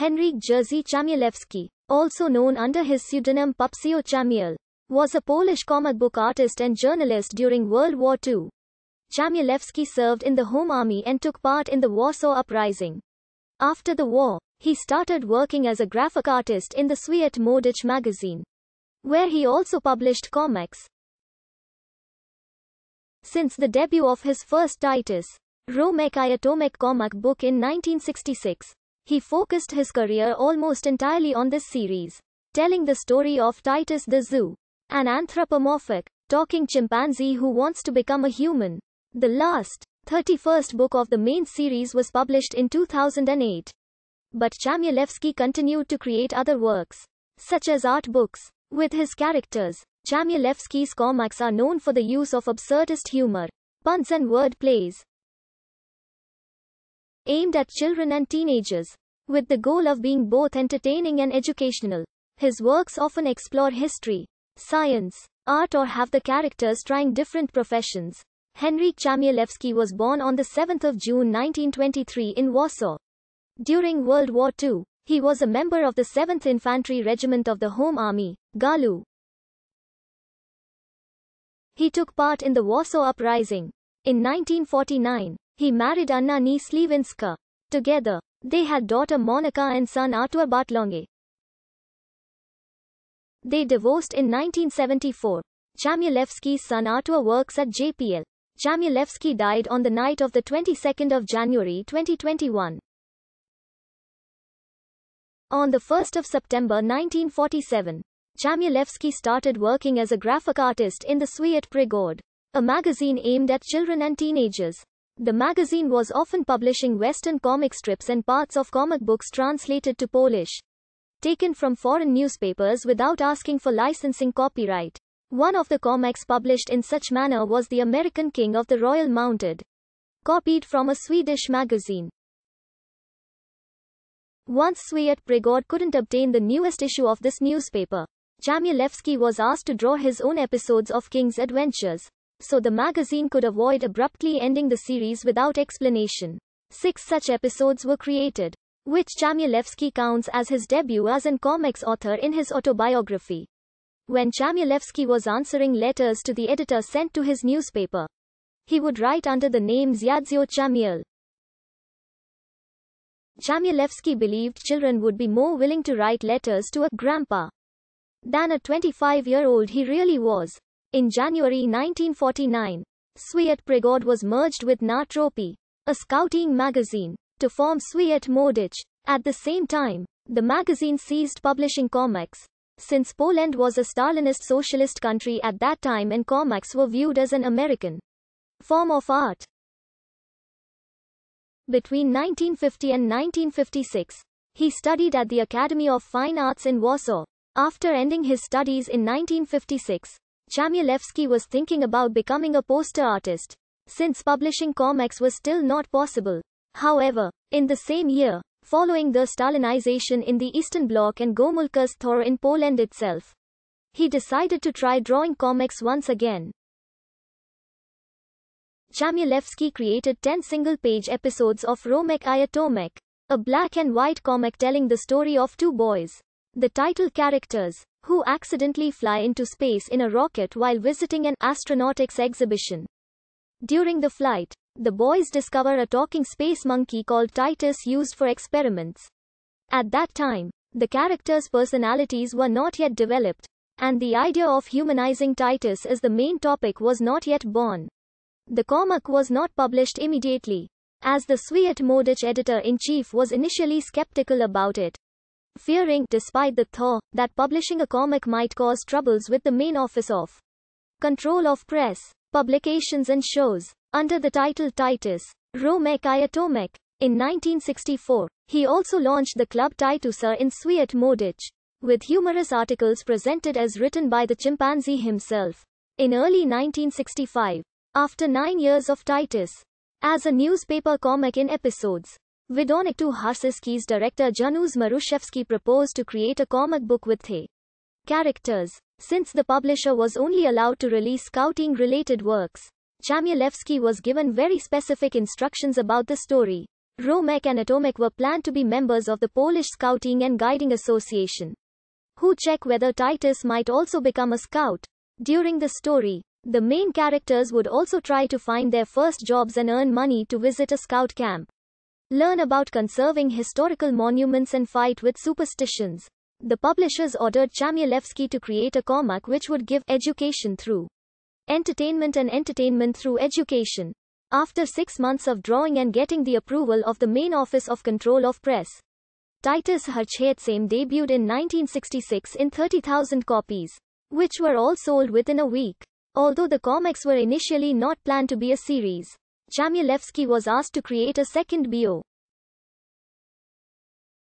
Henryk Jerzy Chmielewski, also known under his pseudonym Papcio Chmiel, was a Polish comic book artist and journalist during World War II. Chmielewski served in the Home Army and took part in the Warsaw Uprising. After the war, he started working as a graphic artist in the Świat Młodych magazine, where he also published comics. Since the debut of his first Titus, Romek I A'Tomek comic book in 1966, he focused his career almost entirely on this series, telling the story of Titus the Zoo, an anthropomorphic, talking chimpanzee who wants to become a human. The last, 31st book of the main series was published in 2008. But Chmielewski continued to create other works, such as art books, with his characters. Chmielewski's comics are known for the use of absurdist humor, puns and word plays, aimed at children and teenagers, with the goal of being both entertaining and educational. His works often explore history, science, art or have the characters trying different professions. Henryk Chmielewski was born on the 7th of June 1923 in Warsaw. During World War II, he was a member of the 7th Infantry Regiment of the Home Army, Galu. He took part in the Warsaw Uprising. In 1949, he married Anna Nieslewinska. Together, they had daughter Monika and son Artur Bartlonge. They divorced in 1974. Chmielewski's son Artur works at JPL. Chmielewski died on the night of the 22nd of January 2021. On the 1st of September 1947, Chmielewski started working as a graphic artist in the Świat Przygód, a magazine aimed at children and teenagers. The magazine was often publishing Western comic strips and parts of comic books translated to Polish, taken from foreign newspapers without asking for licensing copyright. One of the comics published in such manner was The American King of the Royal Mounted, copied from a Swedish magazine. Once Świat Przygód couldn't obtain the newest issue of this newspaper, Chmielewski was asked to draw his own episodes of King's Adventures so the magazine could avoid abruptly ending the series without explanation. Six such episodes were created, which Chmielewski counts as his debut as an comics author in his autobiography. When Chmielewski was answering letters to the editor sent to his newspaper, he would write under the name Dziadzio Chmiel. Chmielewski believed children would be more willing to write letters to a grandpa than a 25-year-old he really was. In January 1949, Świat Przygód was merged with Na Tropie, a scouting magazine, to form Świat Młodych. At the same time, the magazine ceased publishing comics. Since Poland was a Stalinist socialist country at that time and comics were viewed as an American form of art. Between 1950 and 1956, he studied at the Academy of Fine Arts in Warsaw. After ending his studies in 1956, Chmielewski was thinking about becoming a poster artist, since publishing comics was still not possible. However, in the same year, following the Stalinization in the Eastern Bloc and Gomulka's Thor in Poland itself, he decided to try drawing comics once again. Chmielewski created 10 single-page episodes of Romek I A'Tomek, a black and white comic telling the story of two boys. The title characters, who accidentally fly into space in a rocket while visiting an astronautics exhibition. During the flight, the boys discover a talking space monkey called Titus used for experiments. At that time, the characters' personalities were not yet developed, and the idea of humanizing Titus as the main topic was not yet born. The comic was not published immediately, as the Świat Młodych editor-in-chief was initially skeptical about it, fearing, despite the thaw, that publishing a comic might cause troubles with the main office of control of press, publications and shows. Under the title Titus, Romek I. In 1964, he also launched the club Titusa in Świat Młodych, with humorous articles presented as written by the chimpanzee himself. In early 1965, after nine years of Titus, as a newspaper comic in episodes, Wydawnictwo Harcerskie's director Janusz Maruszewski proposed to create a comic book with the characters. Since the publisher was only allowed to release scouting-related works, Chmielewski was given very specific instructions about the story. Romek and Atomek were planned to be members of the Polish Scouting and Guiding Association, who check whether Titus might also become a scout. During the story, the main characters would also try to find their first jobs and earn money to visit a scout camp. Learn about conserving historical monuments and fight with superstitions. The publishers ordered Chmielewski to create a comic which would give education through entertainment and entertainment through education. After six months of drawing and getting the approval of the main Office of Control of Press, Titus Harcerzem debuted in 1966 in 30,000 copies, which were all sold within a week. Although the comics were initially not planned to be a series, Chmielewski was asked to create a second BO.